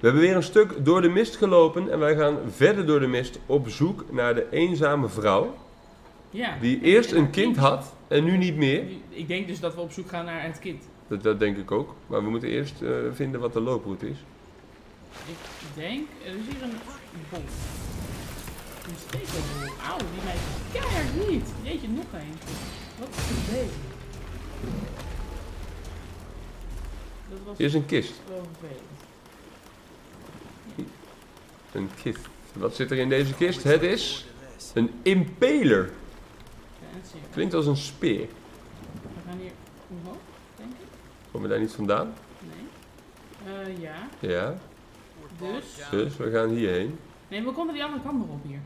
We hebben weer een stuk door de mist gelopen en wij gaan verder door de mist op zoek naar de eenzame vrouw. Ja. Die eerst En een kind had en nu niet meer. Ik denk dus dat we op zoek gaan naar het kind. Dat, dat denk ik ook. Maar we moeten eerst eh, vinden wat de looproute is. Ik denk, er is hier een bom. Een stekelbol. Auw, die mij keihard niet. Jeetje, nog één. Wat is? Dat was Hier is een kist. wel vervelend. Een kist. Wat zit er in deze kist? Het is een ik. Klinkt als een speer. We gaan hier omhoog, denk ik. Komen we daar niet vandaan? Nee. Eh, ja. Ja. Dus. Dus we gaan hierheen. Nee, we konden die andere kant nog op hier.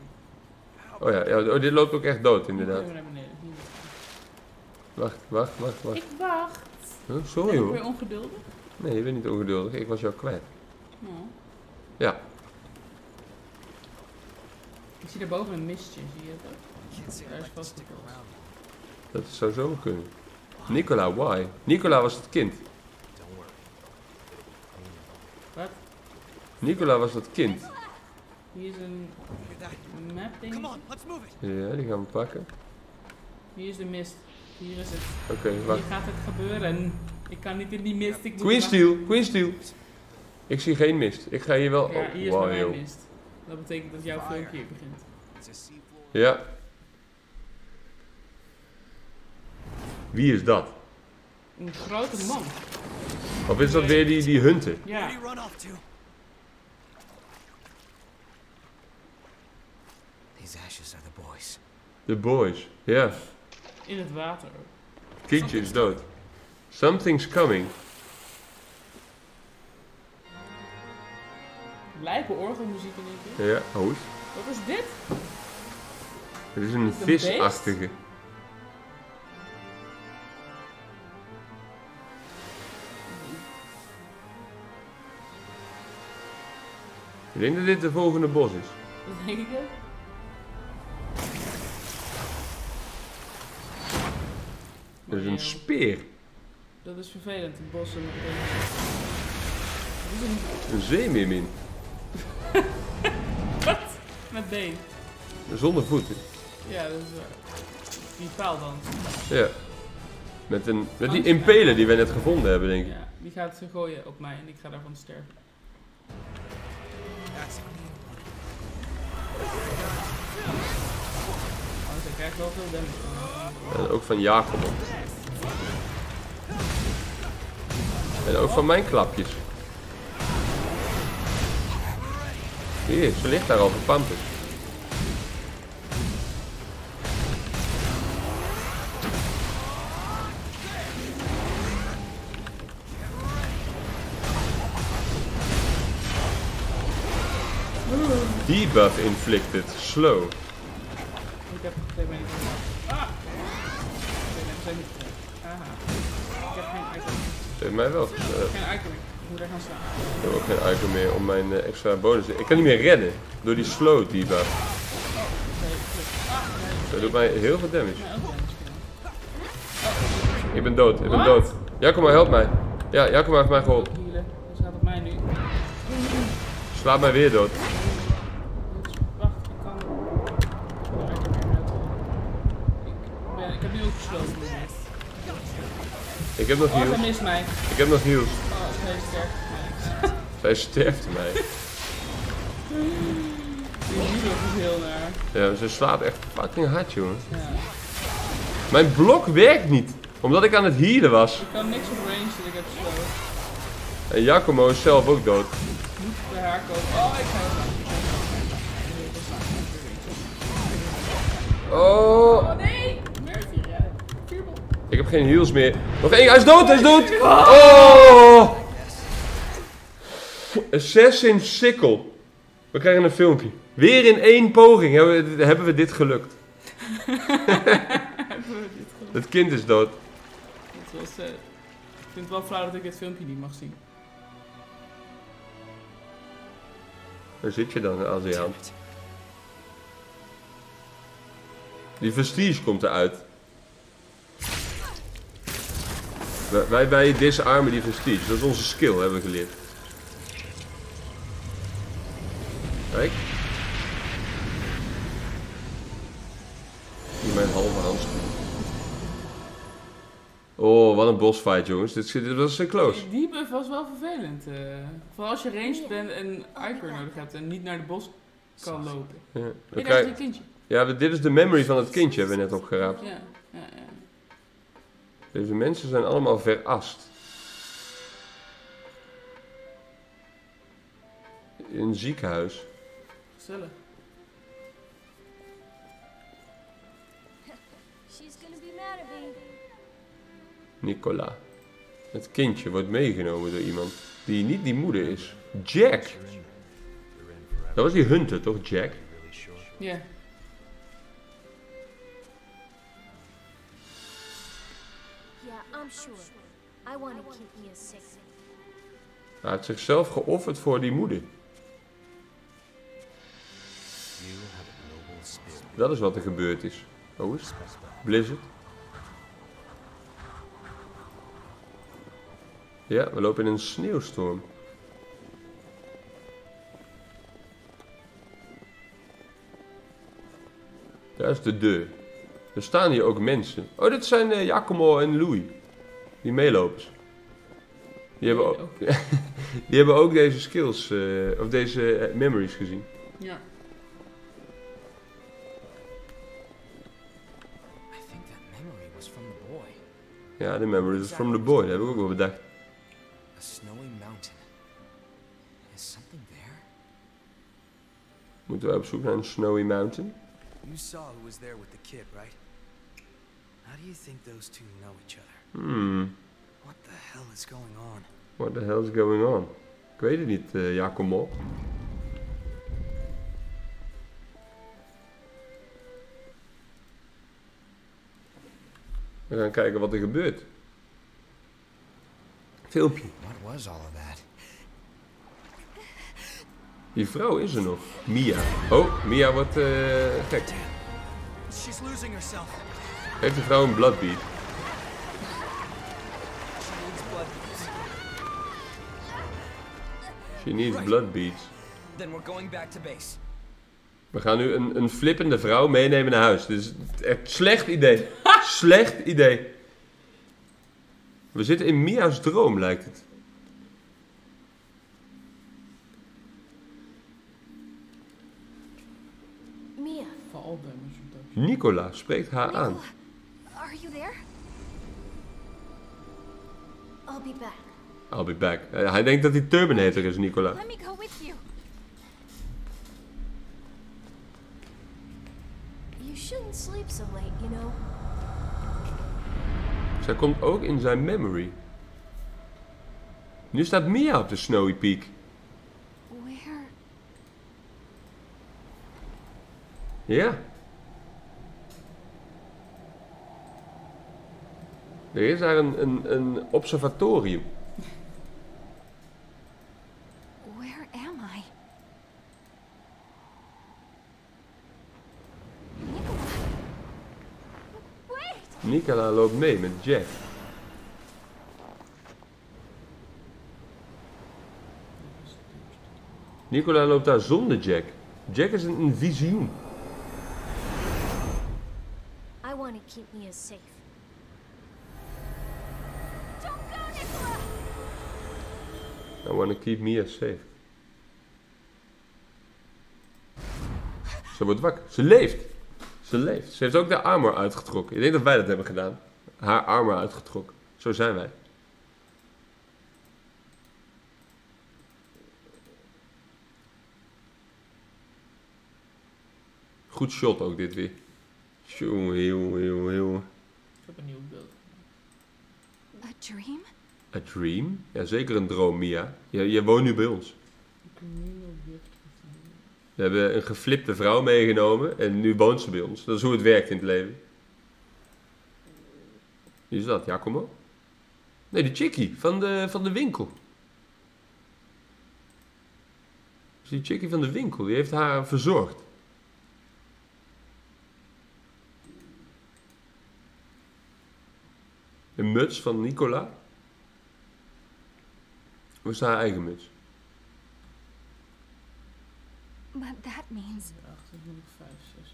Oh ja, ja oh, dit loopt ook echt dood inderdaad. Wacht, wacht, wacht, wacht. Ik wacht. Huh? Ben Sorry hoor. weer ongeduldig? Nee, je bent niet ongeduldig. Ik was jou kwijt. Oh. Ja. Ik zie daarboven een mistje, zie je het ook? Daar is vast Dat zou zo kunnen. Nicola, why? Nicola was het kind. Wat? Nicola was dat kind. Hier is een map ding. Ja, die gaan we pakken. Hier is de mist. Hier is het. Oké, wacht. Hier gaat het gebeuren. Ik kan niet in die mist. Ik moet Queen. Steel, Queen Steel. Ik zie geen mist. Ik ga hier wel... Ja, oh, hier is wow, joh. mist. Dat betekent dat jouw filmpje hier begint. Ja. Wie is dat? Een grote man. Of is dat weer die, die hunter? Ja. These ashes are the boys. The boys. Ja. In het water. Kindje is dood. Something's coming. Lijpe orgelmuziek in één keer. Ja, hoes. Wat is dit? Het is een visachtige. Ik denk dat dit de volgende bos is. Dat denk ik ook. Dat is een speer. Dat is vervelend, met Wat is een Een zeemeermin. Wat? Met been. Zonder voeten. Ja, dat is waar. Die paal dan. Ja. Met, een, met die impeler die we net gevonden hebben, denk ik. Ja, die gaat ze gooien op mij en ik ga daarvan sterven. Oh, ze krijgt wel veel damage. En ook van Jacob. En ook van mijn klapjes. Hier, ze ligt daar al verpamperd. Debuff inflicted. Slow. Ik heb twee benen. Ah! Twee benen zijn niet. Aha. Ik heb geen item. Ze heeft mij wel gesleurd. Geen item. Gaan staan. Ik heb ook geen item meer om mijn eh, extra bonus. Ik kan niet meer redden door die slow nee. Dat doet mij heel veel damage. Ik ben dood, ik ben Wat? dood. Jacoma, help mij. Ja, Jacoma heeft mij geholpen. Dus gaat op mij nu. Slaat mij weer dood. Wacht, ik kan. Ik heb nu ook gesloten. mist. Ik heb nog Oh, heals. mist mij. Ik heb nog heals. Oh. Zij sterft mij. Die healer is heel naar. Ja, ze slaat echt fucking hard, jongen. Ja. Mijn blok werkt niet. Omdat ik aan het healen was. Ik kan niks op range, dus ik heb slow. En Jacomo is zelf ook dood. Moet bij haar komen. Oh, ik ga Oh, Oh nee! Ik heb geen heals meer. Nog één, hij is dood, hij is dood! Oh! Assassin Sickle. We krijgen een filmpje. Weer in één poging hebben we, hebben we dit gelukt. Het kind is dood. Dat was, eh, ik vind het wel flauw dat ik dit filmpje niet mag zien. Daar zit je dan, Aziaan. Die Vestige komt eruit. Wij- Wij, wij disarmen die Vestige. Dat is onze skill, hebben we geleerd. Kijk. Hier mijn halve handschoen. Oh, wat een bossfight, jongens. Dit, zit- dit was zo close. Die buff was wel vervelend. eh. vooral als je ranged bent en Iker nodig hebt en niet naar de bos kan lopen. Ja, daar is een kindje. ja dit is de memory van het kindje, hebben we net opgeraapt. Ja, ja, ja. Deze mensen zijn allemaal verast. In een ziekenhuis. Gezellig. She's gonna be mad at me. Nicola. Het kindje wordt meegenomen door iemand die niet die moeder is. Jack. Dat was die hunter, toch, Jack? Ja. Yeah, I'm sure. I want to keep Mia safe. Hij heeft zichzelf geofferd voor die moeder. Dat is wat er gebeurd is. Oh, is? Blizzard. Ja, we lopen in een sneeuwstorm. Daar is de deur. Er staan hier ook mensen. Oh, dit zijn eh, Giacomo en Louis. Die meelopers. Die hebben ook, die hebben ook deze skills, eh, of deze eh, memories gezien. Ja. Ja, de memories is from the boy. Ik ook wel bedacht. A snowy mountain. Is something there? Moeten we op zoek naar een snowy mountain? You saw who was there with the kid, right? How do you think those two know each other? Hmm, What the hell is going on? what the hell is going on? Ik weet het niet, Giacomo. We gaan kijken wat er gebeurt. Filmpje. What was all of that? Die vrouw is er nog. Mia. Oh, Mia wordt eh, gek. She's losing herself. Geef de vrouw een bloodbeat. She needs blood. She needs bloodbeats. Then we're going back to base. We gaan nu een, een flippende vrouw meenemen naar huis. Dit is echt slecht idee. Slecht idee. We zitten in Mia's droom, lijkt het. Mia. Nicola spreekt haar aan. Nicola, are you there? I'll be back. I'll be back. Eh, hij denkt dat hij Terminator is, Nicola. Let me go with you. You shouldn't sleep so late, you know. Zij komt ook in zijn memory. Nu staat Mia op de Snowy Peak. Where? Ja. Er is daar een, een, een observatorium. Where am I? Nicola. Wait! Nicola loopt mee met Jack. Nicola loopt daar zonder Jack. Jack is een, een visioen. I want to keep Mia safe. Don't go, Nicola! I want to keep Mia safe. Ze wordt wakker. Ze leeft. Ze leeft. Ze heeft ook de armor uitgetrokken. Ik denk dat wij dat hebben gedaan. Haar armor uitgetrokken. Zo zijn wij. Goed shot ook dit weer. Jongen, jongen, jongen, jongen. Ik heb een nieuw beeld. A dream? A dream? Ja, zeker een droom, Mia. Je, je woont nu bij ons. Communal gift. We hebben een geflipte vrouw meegenomen en nu woont ze bij ons. Dat is hoe het werkt in het leven. Wie is dat, Giacomo? Nee, de chickie van de, van de winkel. Is die chickie van de winkel, die heeft haar verzorgd. Een muts van Nicola. Of is haar eigen muts? But that means 8, 5, 6, 9, 5, 6.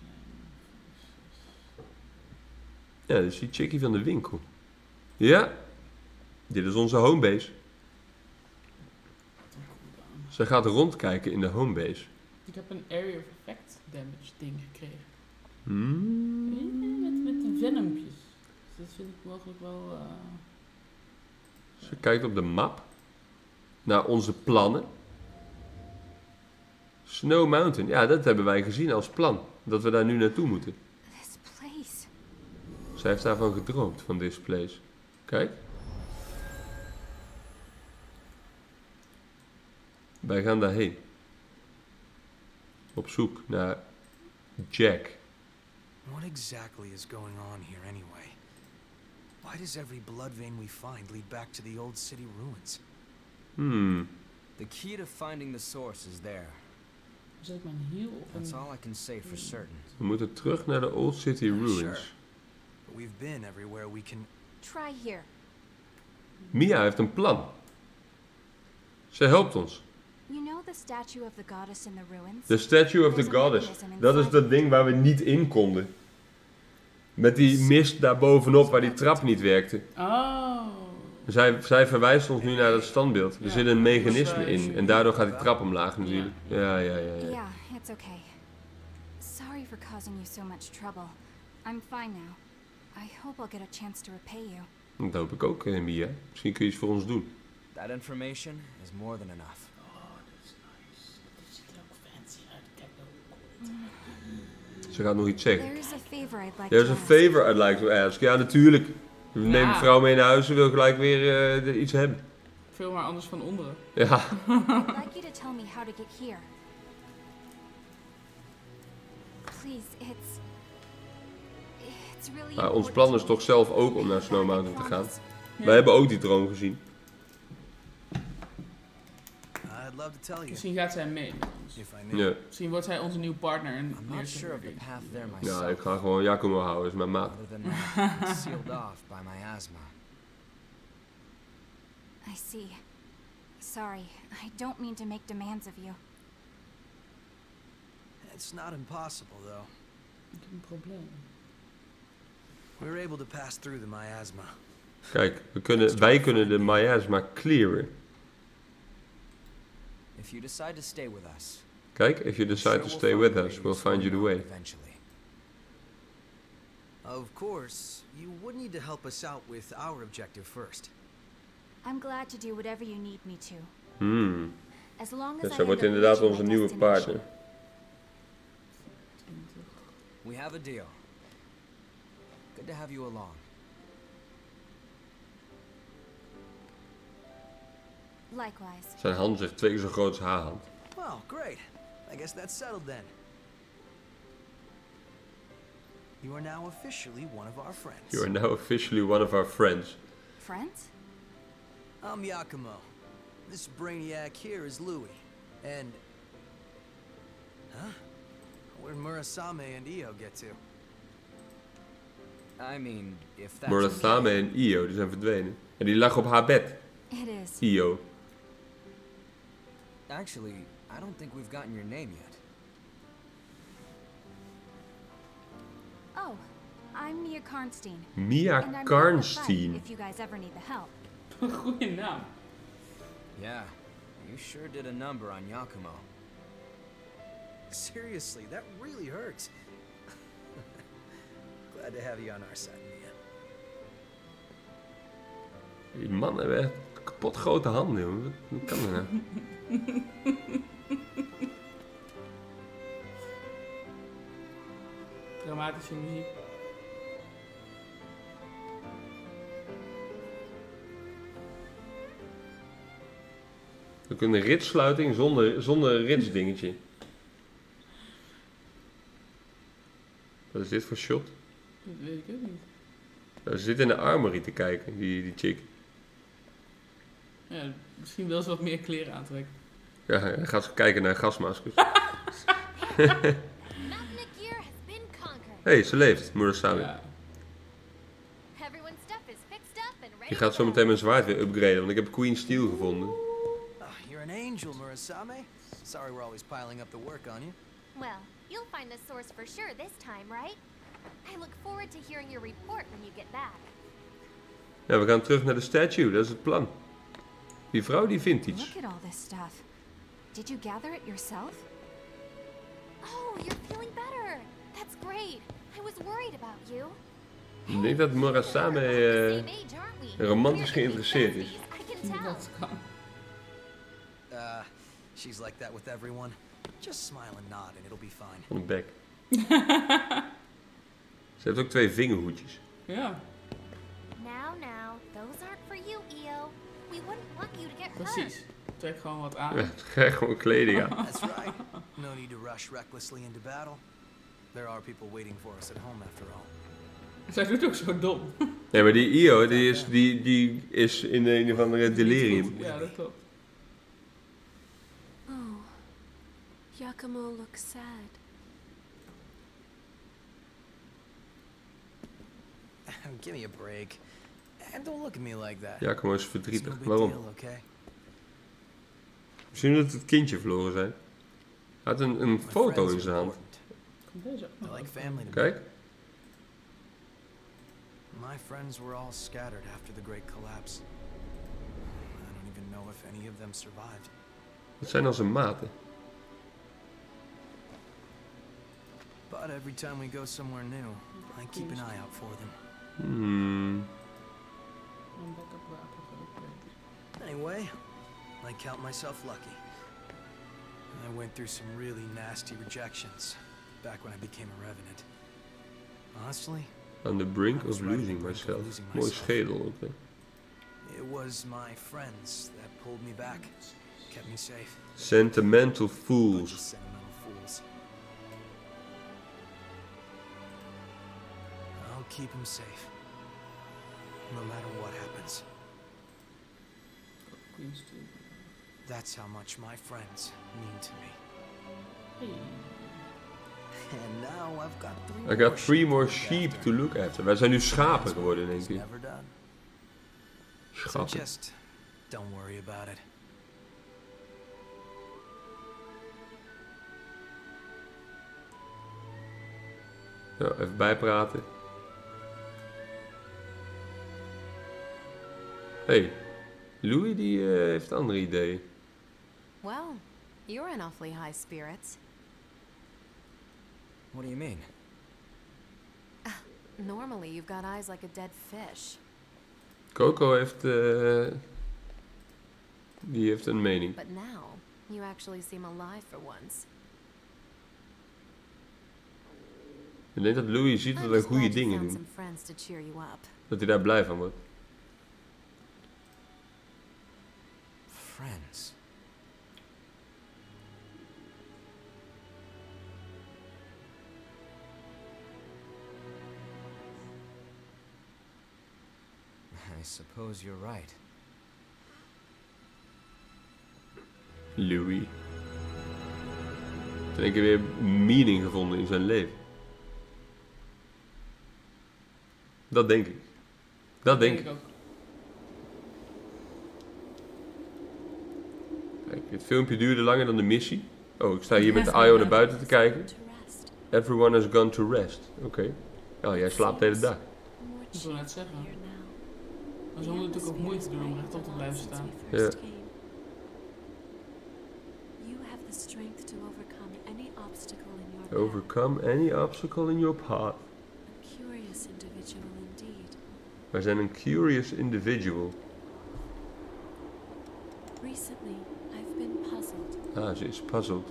Ja, dat is die chickie van de winkel. Ja, dit is onze homebase. Wat een cooldown. Ze gaat rondkijken in de homebase. Ik heb een area of effect damage ding gekregen. Hmm. Eh, Met, met de venompjes. Dus dat vind ik mogelijk wel... eh, Ze kijkt op de map naar onze plannen. Snow Mountain, ja, dat hebben wij gezien als plan. Dat we daar nu naartoe moeten. this place. Zij heeft daarvan gedroomd, van this place. Kijk. Wij gaan daarheen. Op zoek naar Jack. What exactly is going on here anyway? Why does every blood vein we find lead back to the old city ruins? Hmm. The key to finding the source is there. Zet ik mijn heel op That's een... all I can say for certain. We moeten terug naar de Old City Ruins. Sure. But we've been everywhere we can. Try here. Mia heeft een plan. Zij helpt ons. You know the statue of the goddess in the ruins? The Statue of the Goddess. Dat is dat ding waar we niet in konden. Met die mist daar bovenop waar die trap niet werkte. Oh. Zij, zij verwijst ons nu naar dat standbeeld. Er Ja, zit een mechanisme in. En daardoor gaat die trap omlaag natuurlijk. Ja, ja, ja. ja. Yeah, it's okay. Sorry for causing you so much trouble. I'm fine now. I hope I'll get a chance to repay you. Dat hoop ik ook, Mia. Misschien kun je iets voor ons doen. That information is more than enough. Oh, dat is nice. Dat ziet ook fancy uit. Kijk. Ze gaat nog iets zeggen. There's a favor I'd like to ask. Ja, natuurlijk. We nemen Ja. vrouw mee naar huis. Ze wil gelijk weer eh, iets hebben. Veel maar anders van onderen. Ja. Maar ons important plan is toch zelf ook om naar Snow Mountain te gaan. Wij hebben ook die droom gezien. I'd love to tell you Misschien gaat zij mee met ons. if I knew. Ja. Misschien wordt zij onze nieuwe partner en I'm not meer sure of the path there ja, ik ga gewoon Giacomo houden. is mijn maat. Sealed off by my asthma. I see. Sorry, I don't mean to make demands of you. It's not impossible though. Ik heb een probleem. We were able to pass through the miasma. Kijk, we kunnen, wij kunnen de miasma clearen. If you decide to stay with us, Kijk, if you decide sure to we'll stay with us, we'll find you the the way. Eventually. Of course, you would need to help us out with our objective first. I'm glad to do whatever you need me to. Hmm. As long as Dus I zij wordt end up inderdaad reaching onze my nieuwe destination. partner. We have a deal. Good to have you along. Likewise. Zijn hand zegt twee keer zo groot als haar hand. Well, great. I guess that's settled then. You are now officially one of our friends. You are now officially one of our friends. Friends? I'm Yakumo. This brainiac here is Louis. And. Huh? Where'd Murasame and Io get to? I mean, if that's Murathame okay. en Io, die zijn verdwenen. En die lag op haar bed. It is. Io. Actually, I don't think we've gotten your name yet. Oh, I'm Mia Karnstein. Mia and I'm down to fight Karnstein. if you guys ever need the help. Goeie naam. Yeah, you sure did a number on Yakumo. Seriously, that really hurts. Glad to have you on our side, Mia. Die man hebben echt kapot grote handen, jongen. Wat- Hoe kan dat nou? Dramatische muziek. Ook een ritsluiting zonder, zonder ritsdingetje. Wat is dit voor shot? Dat weet ik ook niet. Ze zit in de armory te kijken, die, die chick. Ja, misschien wel eens wat meer kleren aantrekken. Ja, hij gaat kijken naar gasmaskers. Hey, ze leeft, Murasame. Ja. Everyone's stuff is fixed up and ready Je gaat zo meteen mijn zwaard weer upgraden, want ik heb Queen Steel gevonden. Ah, you're an angel, Murasame. Sorry we're always piling up the work on you. Well, you'll find the source for sure this time, right? I look forward to hearing your report when you get back. Ja, we gaan terug naar de statue, dat is het plan. Die vrouw die vindt iets. Look at all this stuff. Did you gather it yourself? Oh, you're feeling better. That's great. I was worried about you. Ik denk dat Murasame eh, we? romantisch geïnteresseerd is. Dat kan. Uh, she's like that with everyone. Just smile and nod and it'll be fine. van de bek. Ze heeft ook twee vingerhoedjes. Ja, Now, now, those aren't for you, Io. We wouldn't want you to get hurt. precies. Trek gewoon wat aan. Ja, krijg gewoon kleding aan. That's right. No need to rush recklessly into battle. There are people waiting for us at home after all. Zij doet ook zo dom. Nee, maar die Io, die is, die, die is in een of andere delirium. Ja, dat klopt. Oh, Yakumo looks sad. Give me a break. Giacomo is verdrietig. Waarom? Misschien dat het kindje verloren zijn. Hij had een, een foto in zijn hand. Kijk. My friends were all scattered after the great collapse. I don't even know if any of them survived. Dat zijn al zijn maten. But every time we go somewhere new, I keep an eye out for them. Hmm. I count myself lucky. I went through some really nasty rejections back when I became a revenant. Honestly, On the brink of losing myself. Mooi schedel ook, it was my friends that pulled me back, kept me safe. Sentimental fools. sentimental fools. I'll keep him safe. No matter what happens. That's how much my friends mean to me. And now I've got three I got three more sheep to look after. Wij zijn nu schapen geworden, denk ik. Schapen. just don't worry about it. Ja, even bijpraten. hey, Louis die eh, heeft andere ideeën. Well, you're in awfully high spirits. What do you mean? Normally, you've got eyes like a dead fish. Coco heeft, eh, die heeft een mening. But now, you actually seem alive for once. Ik denk dat Louis ziet I'm dat hij just goede glad you dingen found doen. to cheer you up. Dat hij daar blij van wordt. Friends. I suppose you're right. Louis. Toen heb ik weer meaning gevonden in zijn leven. Dat denk ik. Dat denk ik. ook. Kijk, het filmpje duurde langer dan de missie. Oh, ik sta hier met de Io naar buiten te kijken. Everyone has gone to rest. Oké. Ja, jij slaapt de hele dag. Ik wil net zeggen. Here now. Maar ze moeten natuurlijk ook moeite doen om rechtop te blijven staan. Ja. Ja. You have the strength to overcome any obstacle in your path. Overcome any obstacle in your path. A curious individual indeed. Wij zijn een curious individual. Recently, I've been puzzled. Ah, ze is puzzled.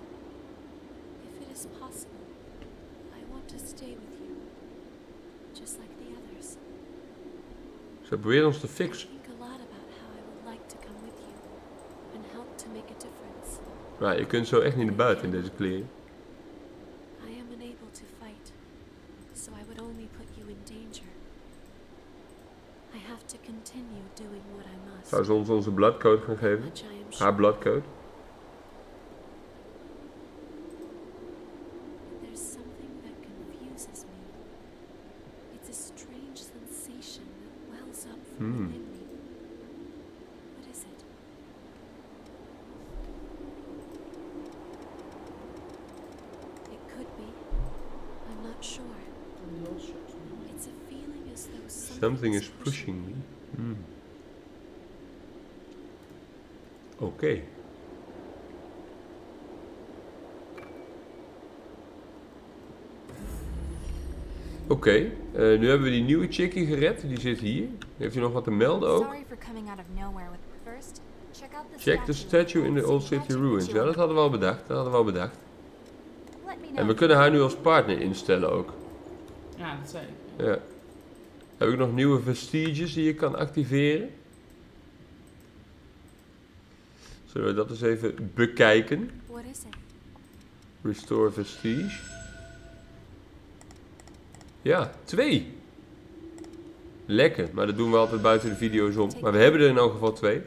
If it is possible, I want to stay with you. Just like the others. Ze probeert ons te I fixen. think a lot about how I would like to come with you and help to make a difference. Maar je kunt zo echt niet naar buiten in deze kleren. Zou ze ons onze bloodcode gaan geven? Haar bloodcode? There's something that confuses me. It's a strange sensation that wells up from Hmm. within me. What is it? Something is pushing me. Hmm. Oké. Oké, eh, nu hebben we die nieuwe chickie gered. Die zit hier. Heeft u nog wat te melden ook? Sorry for coming out of nowhere with first. Check out the Check the statue in the Old City Ruins. Ja, dat hadden we al bedacht. Dat hadden we al bedacht. Let me know En we kunnen haar nu als partner instellen ook. Ja, dat zei ik. Ja. Heb ik nog nieuwe vestiges die je kan activeren? Zullen we dat eens even bekijken? What is it? Restore vestige. Ja, twee. Lekker, maar dat doen we altijd buiten de video's om. Maar we hebben er in elk geval twee.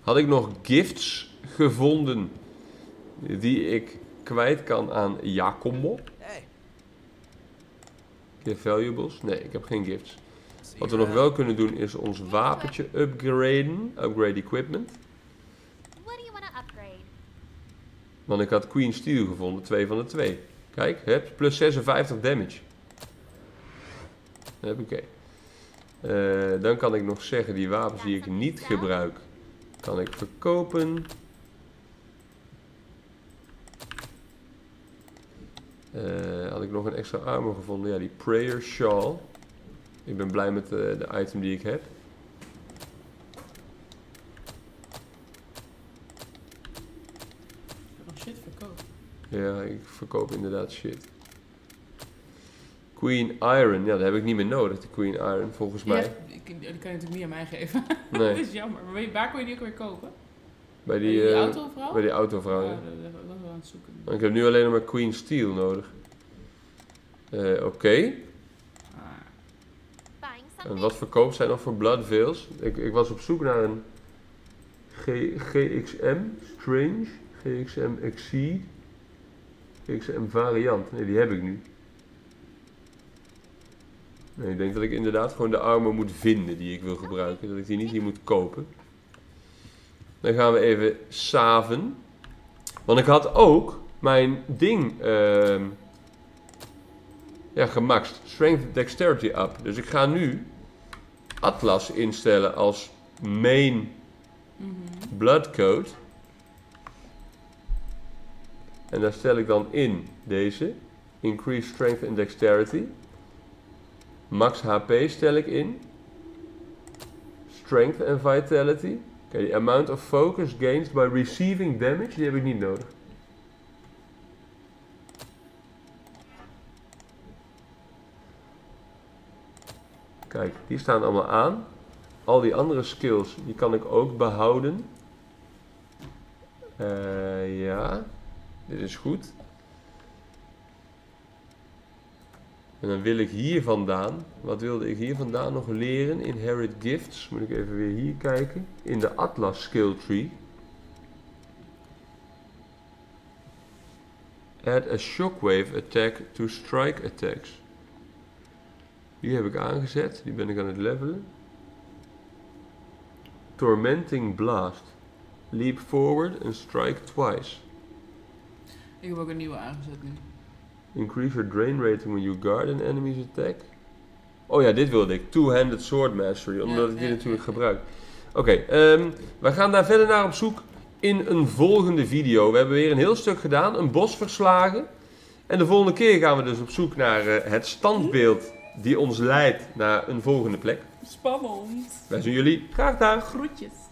Had ik nog gifts gevonden die ik kwijt kan aan Jacomo? Hey, Gift valuables? Nee, ik heb geen gifts. Wat we nog wel kunnen doen is ons wapentje upgraden. Upgrade equipment. What do you want to upgrade? Want ik had Queen Steel gevonden, twee van de twee. Kijk, heb plus 56 damage. Heb ik. Eh, dan kan ik nog zeggen, die wapens die ik niet gebruik, kan ik verkopen. Eh, had ik nog een extra armor gevonden? Ja, die Prayer Shawl. Ik ben blij met de, de item die ik heb. Nog shit verkocht. Ja, ik verkoop inderdaad shit. Queen Iron, ja, dat heb ik niet meer nodig, de Queen Iron, volgens mij. ik- die kan je natuurlijk niet aan mij geven. dat Nee, is jammer. Maar waar kon je die ook weer kopen? bij Die, die, die eh, autovrouw? bij die autovrouw. Ja, ja. dat dat- dat was wel aan het zoeken. Maar Ik heb nu alleen nog maar Queen Steel nodig. Eh, Oké, en wat verkoopt zij nog voor Blood Veils? Ik, ik was op zoek naar een G, GXM Strange, GXM Exceed, GXM variant. Nee, die heb ik nu. Nee, ik denk dat ik inderdaad gewoon de armor moet vinden die ik wil gebruiken. Dat ik die niet hier moet kopen. Dan gaan we even saven. Want ik had ook mijn ding ehm ja, gemaxt. Strength Dexterity up. Dus ik ga nu Atlas instellen als main blood code. En daar stel ik dan in deze. Increase strength and dexterity. Max HP stel ik in. Strength and vitality. Oké, the amount of focus gained by receiving damage, die heb ik niet nodig. Kijk, die staan allemaal aan. Al die andere skills, die kan ik ook behouden. Eh, ja, dit is goed. En dan wil ik hier vandaan, wat wilde ik hier vandaan nog leren? Inherit Gifts, moet ik even weer hier kijken. In de Atlas Skill Tree. Add a shockwave attack to strike attacks. Die heb ik aangezet, die ben ik aan het levelen. Tormenting Blast. Leap forward and strike twice. Ik heb ook een nieuwe aangezet nu. Increase your drain rating when you guard an enemy's attack. Oh ja, dit wilde ik. Two-handed sword mastery, omdat Ja, ik die ja, natuurlijk ja. gebruik. Oké, ehm, we gaan daar verder naar op zoek in een volgende video. We hebben weer een heel stuk gedaan, een bos verslagen. En de volgende keer gaan we dus op zoek naar eh, het standbeeld die ons leidt naar een volgende plek. Spannend. Wij zien jullie graag daar. Groetjes.